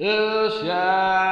Isya